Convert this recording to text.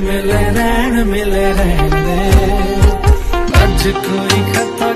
मिले रैन मिले रहने। अज कोई खत्म